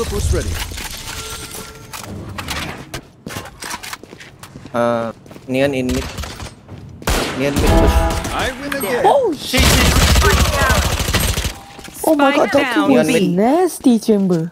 Teleport's ready. Uh, Nian in mid. Nian mid push. I win again. Oh shit! Oh my god, that could be nasty chamber.